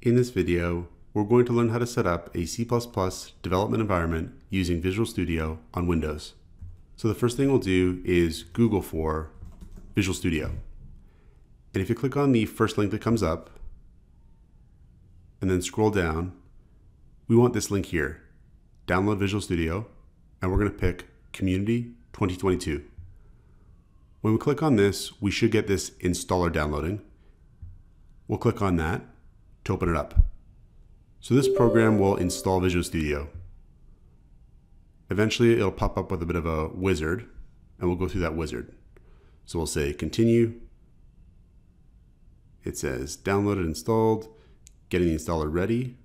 In this video, we're going to learn how to set up a C++ development environment using Visual Studio on Windows. So the first thing we'll do is Google for Visual Studio. And if you click on the first link that comes up, and then scroll down, we want this link here, download Visual Studio, and we're going to pick Community 2022. When we click on this, we should get this installer downloading. We'll click on that to open it up. So this program will install Visual Studio. Eventually it'll pop up with a bit of a wizard and we'll go through that wizard. So we'll say continue. It says downloaded, installed, getting the installer ready.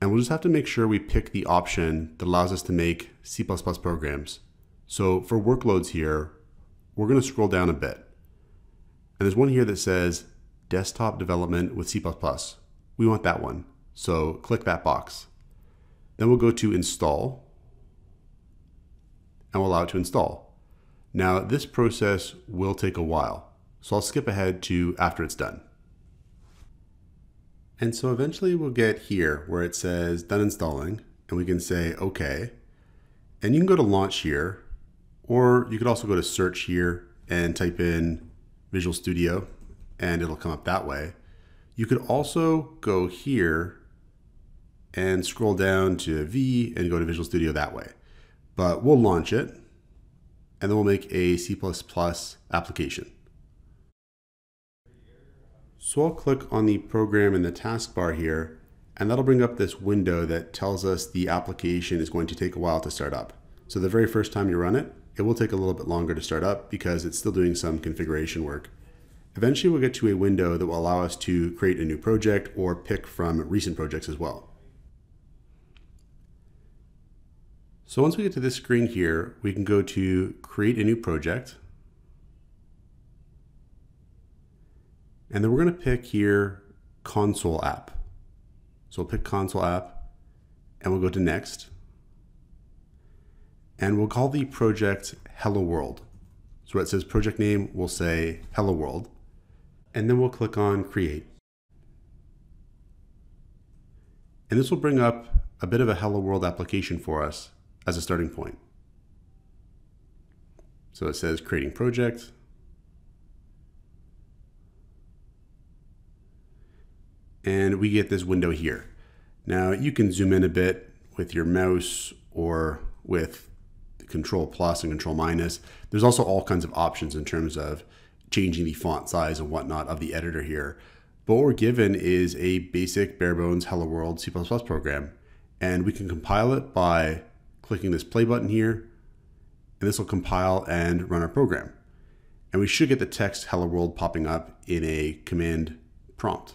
And we'll just have to make sure we pick the option that allows us to make C++ programs. So for workloads here, we're going to scroll down a bit. And there's one here that says desktop development with C++. We want that one. So click that box. Then we'll go to install and we'll allow it to install. Now this process will take a while. So I'll skip ahead to after it's done. And so eventually we'll get here where it says done installing and we can say okay. And you can go to launch here or you could also go to search here and type in Visual Studio and it'll come up that way. You could also go here and scroll down to V and go to Visual Studio that way. But we'll launch it and then we'll make a C++ application. So I'll click on the program in the taskbar here and that'll bring up this window that tells us the application is going to take a while to start up. So the very first time you run it, it will take a little bit longer to start up because it's still doing some configuration work. Eventually we'll get to a window that will allow us to create a new project or pick from recent projects as well. So once we get to this screen here, we can go to create a new project. And then we're going to pick here console app. So we'll pick console app and we'll go to next. And we'll call the project Hello World. So where it says project name, we'll say Hello World and then we'll click on create. And this will bring up a bit of a Hello World application for us as a starting point. So it says creating project. And we get this window here. Now you can zoom in a bit with your mouse or with control plus and control minus. There's also all kinds of options in terms of changing the font size and whatnot of the editor here. But what we're given is a basic bare bones Hello World C++ program. And we can compile it by clicking this play button here. And this will compile and run our program. And we should get the text Hello World popping up in a command prompt.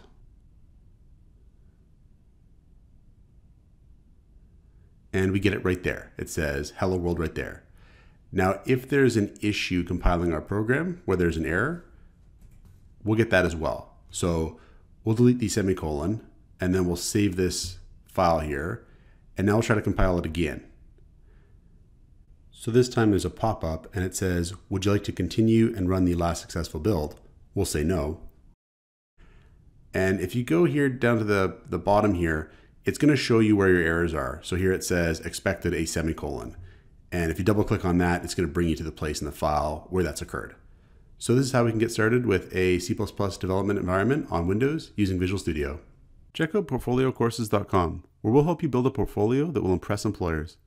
And we get it right there. It says Hello World right there. Now, if there's an issue compiling our program where there's an error, we'll get that as well. So we'll delete the semicolon and then we'll save this file here. And now we'll try to compile it again. So this time there's a pop-up and it says, would you like to continue and run the last successful build? We'll say no. And if you go here down to the, the bottom here, it's going to show you where your errors are. So here it says expected a semicolon. And if you double click on that, it's going to bring you to the place in the file where that's occurred. So this is how we can get started with a C++ development environment on Windows using Visual Studio. Check out portfoliocourses.com, where we'll help you build a portfolio that will impress employers.